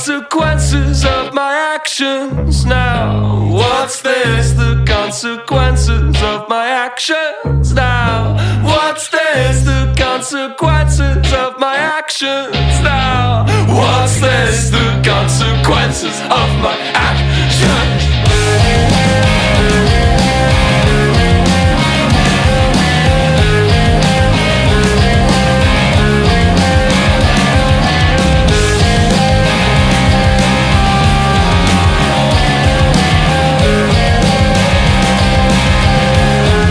consequences of my actions now. What's this? The consequences of my actions now. What's this? The consequences of my actions